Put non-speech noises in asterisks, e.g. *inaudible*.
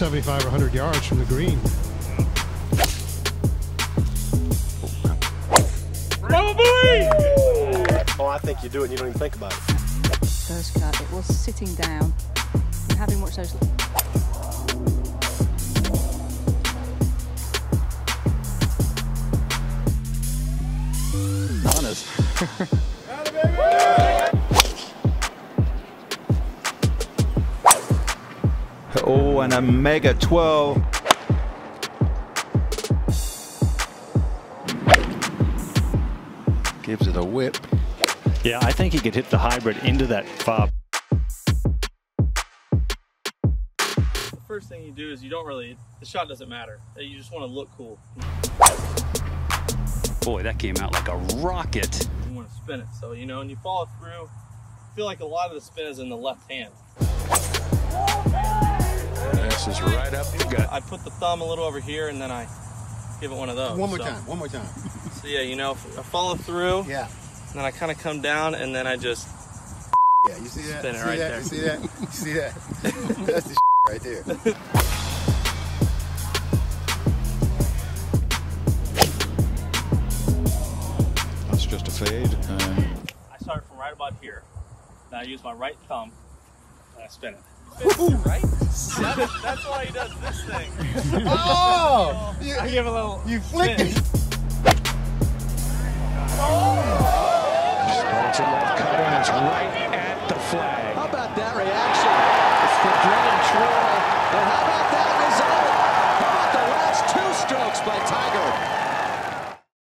75 or 100 yards from the green. Oh, I think you do it and you don't even think about it. First cut, it was sitting down. And having watched those. Honest. *laughs* oh, and a mega 12. Gives it a whip. Yeah, I think he could hit the hybrid into that fob. The first thing you do is you don't really, the shot doesn't matter. You just want to look cool. Boy, that came out like a rocket. You want to spin it. So, you know, and you follow through. I feel like a lot of the spin is in the left hand. This is right up your gut. I put the thumb a little over here and then I give it one of those. One more So- time. One more time. *laughs* So yeah, you know, I follow through, Yeah. and then I kind of come down, and then I just Yeah. You see that? Spin it see right that? there. You see that? You see that? *laughs* That's the right there. That's just a fade. And I start from right about here. Then I use my right thumb and I spin it. right? That's, that's why he does this thing. *laughs* Oh! You, I give a little. you spin. it. It left cover and it's right at the flag. How about that reaction? It's the dreaded trail. And how about that result? How about the last two strokes by Tiger?